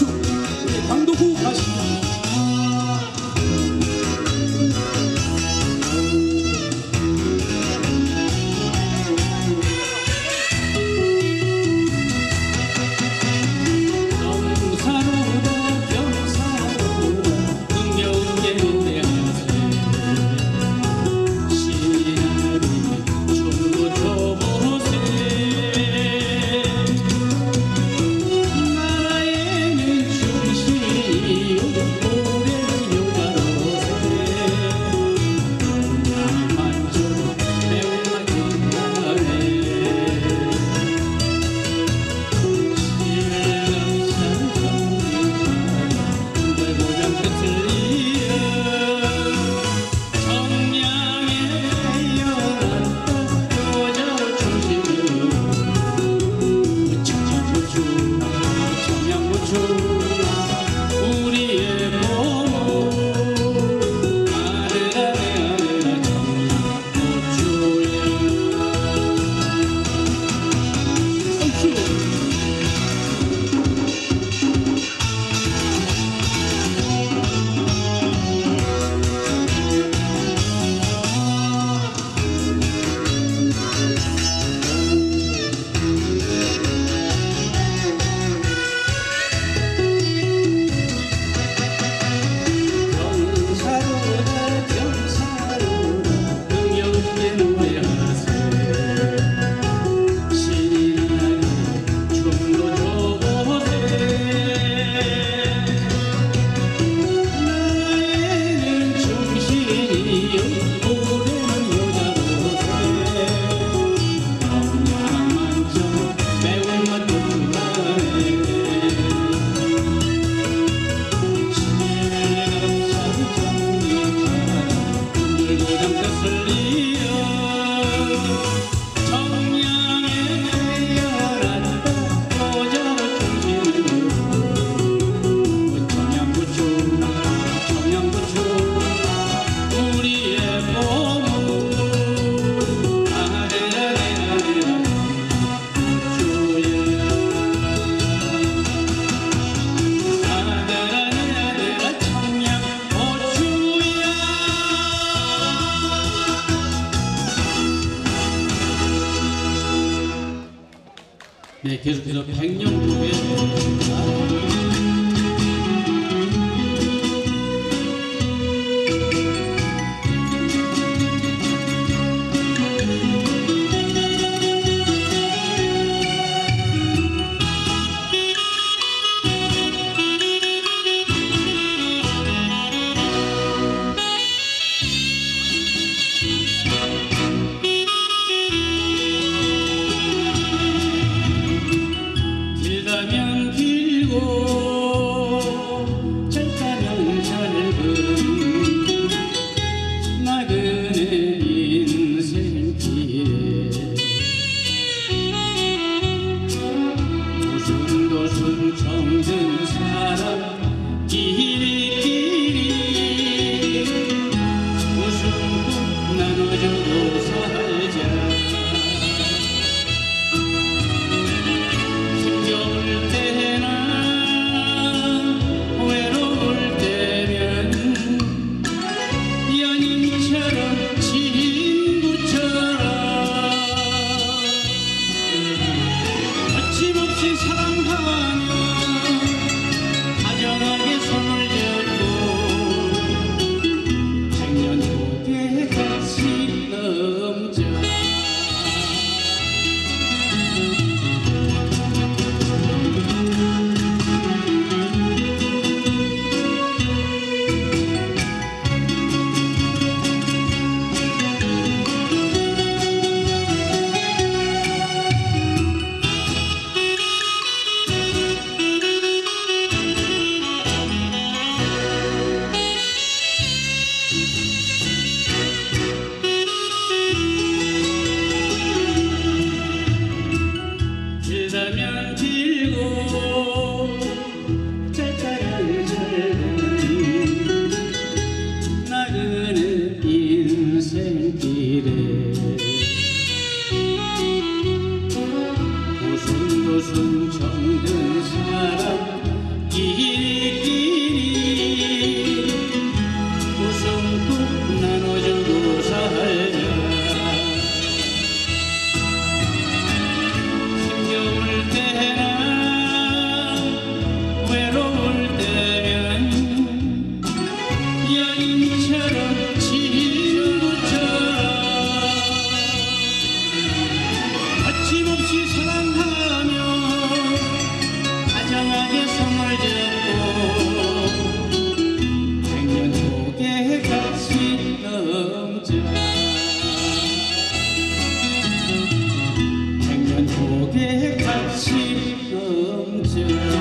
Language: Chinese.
you. 네, 계속해서 백령탑의. 그냥 뛰. 家。